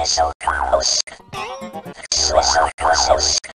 Whistle Whistle